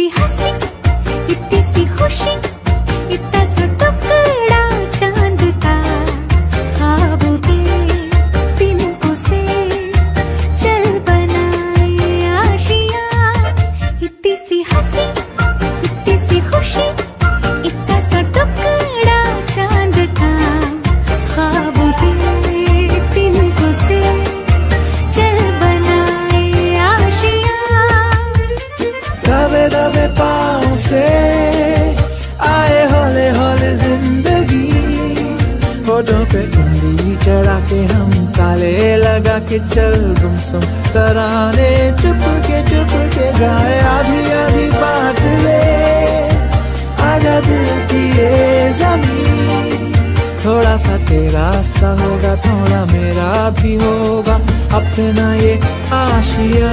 सी हँसी इतनी सी खुशी। होठों पे उंगली चढ़ा के हम ताले लगा के चल गुमसुम तराने चुप के चुप के गाए आधी आधी बात ले। आजा दिल की ये ज़मीन थोड़ा सा तेरा सा होगा, थोड़ा मेरा भी होगा, अपना ये आशिया।